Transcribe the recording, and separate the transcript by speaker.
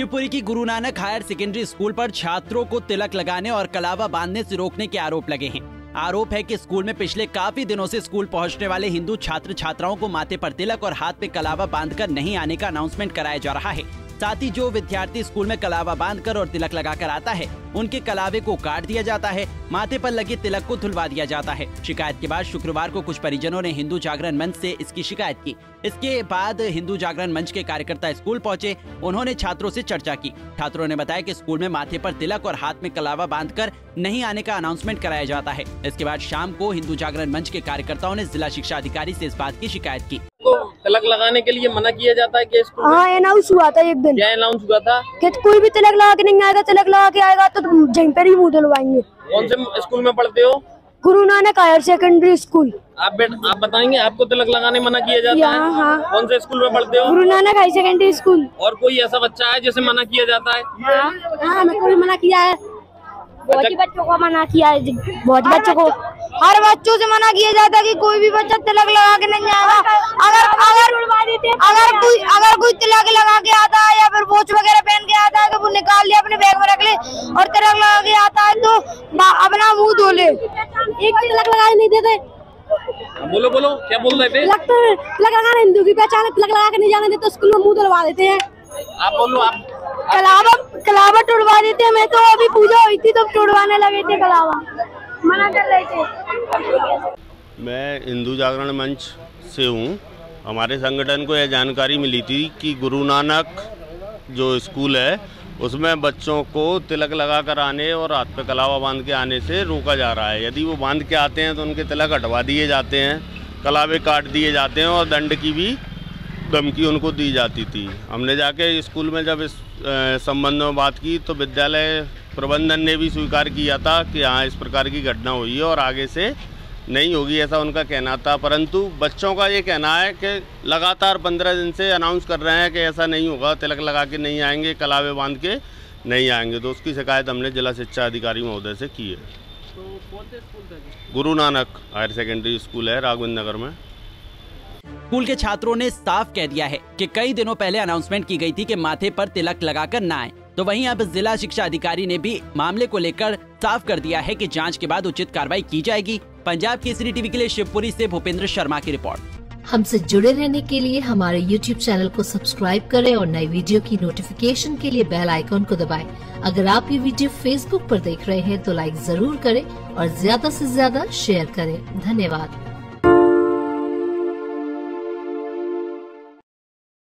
Speaker 1: शिवपुरी की Guru Nanak higher secondary school पर छात्रों को तिलक लगाने और कलावा बांधने से रोकने के आरोप लगे हैं। आरोप है कि स्कूल में पिछले काफ़ी दिनों से स्कूल पहुँचने वाले हिंदू छात्र छात्राओं को माथे पर तिलक और हाथ पे कलावा बांधकर नहीं आने का अनाउंसमेंट कराया जा रहा है। साथ ही जो विद्यार्थी स्कूल में कलावा बांधकर और तिलक लगाकर आता है, उनके कलावे को काट दिया जाता है, माथे पर लगे तिलक को धुलवा दिया जाता है। शिकायत के बाद शुक्रवार को कुछ परिजनों ने हिंदू जागरण मंच से इसकी शिकायत की। इसके बाद हिंदू जागरण मंच के कार्यकर्ता स्कूल पहुँचे, उन्होंने छात्रों से चर्चा की। छात्रों ने बताया कि स्कूल में माथे पर तिलक और हाथ में कलावा बांधकर नहीं आने का अनाउंसमेंट कराया जाता है। इसके बाद शाम को हिंदू जागरण मंच के कार्यकर्ताओं ने जिला शिक्षा अधिकारी से इस बात की शिकायत की।
Speaker 2: तिलक लगाने के लिए मना किया जाता है कि स्कूल
Speaker 3: हाँ अनाउंस हुआ था एक दिन।
Speaker 2: क्या अनाउंस हुआ था?
Speaker 3: कि कोई भी तिलक लगा के नहीं आएगा तिलक लगा के आएगा तो जहीं पर ही मुँह धुलवाएँगे।
Speaker 2: कौन से स्कूल में पढ़ते हो?
Speaker 3: Guru Nanak higher secondary school
Speaker 2: आप बेट आप बताएँगे आपको तिलक लगाने मना किया जाता है?
Speaker 3: हाँ।
Speaker 2: कौन से स्कूल में पढ़ते हो?
Speaker 3: Guru Nanak higher secondary school
Speaker 2: और कोई ऐसा बच्चा है जिसे मना किया जाता है?
Speaker 3: हाँ हाँ मना किया है। बहुत ही बच्चों को मना किया है बहुत बच्चों को हर बच्चों से मना किया जाता है कि कोई भी बच्चा तिलक लगा के नहीं आएगा। अगर अगर अगर कोई अगर कोई तिलक लगा के आता है या फिर बोच वगैरह पहन के आता है तो वो निकाल लिया अपने बैग में रख ले और तिलक लगा के आता है तो अपना मुँह धो ले। एक तिलक लगाए नहीं देते।
Speaker 2: बोलो बोलो क्या बोल रहे थे?
Speaker 3: तिलक तो तिलक लगाना हिंदू की पहचान है तिलक लगा के नहीं जाने देते तो स्कूल में मुँह धुलवा देते हैं।
Speaker 2: आप बोलो आप
Speaker 3: कलावा कलावा टुड़वा देते हैं। मैं तो अभी पूजा हुई थी तो टुड़वाने लगे थे कलावा। मना कर रहे थे।
Speaker 4: मैं हिंदू जागरण मंच से हूँ। हमारे संगठन को यह जानकारी मिली थी कि गुरु नानक जो स्कूल है, उसमें बच्चों को तिलक लगा कर आने और हाथ पे कलावा बाँध के आने से रोका जा रहा है। यदि वो बाँध के आते हैं तो उनके तिलक हटवा दिए जाते हैं, कलावे काट दिए जाते हैं और दंड की भी धमकी उनको दी जाती थी। हमने जाके स्कूल में जब इस संबंध में बात की तो विद्यालय प्रबंधन ने भी स्वीकार किया था कि हाँ इस प्रकार की घटना हुई है और आगे से नहीं होगी ऐसा उनका कहना था। परंतु बच्चों का ये कहना है कि लगातार पंद्रह दिन से अनाउंस कर रहे हैं कि ऐसा नहीं होगा तिलक लगा के नहीं आएँगे कलावे बाँध के नहीं आएँगे। तो उसकी शिकायत हमने जिला शिक्षा अधिकारी महोदय से की है। Guru Nanak higher secondary school है राघविंद नगर में।
Speaker 1: स्कूल के छात्रों ने साफ़ कह दिया है कि कई दिनों पहले अनाउंसमेंट की गई थी कि माथे पर तिलक लगाकर न आए। तो वहीं अब जिला शिक्षा अधिकारी ने भी मामले को लेकर साफ़ कर दिया है कि जाँच के बाद उचित कार्रवाई की जाएगी। पंजाब केसरी टीवी के लिए शिवपुरी से भूपेंद्र शर्मा की रिपोर्ट।
Speaker 5: हमसे जुड़े रहने के लिए हमारे YouTube चैनल को सब्सक्राइब करें और नई वीडियो की नोटिफिकेशन के लिए बेल आइकॉन को दबाएँ। अगर आप ये वीडियो Facebook पर देख रहे हैं तो लाइक ज़रूर करें और ज़्यादा से ज़्यादा शेयर करें। धन्यवाद।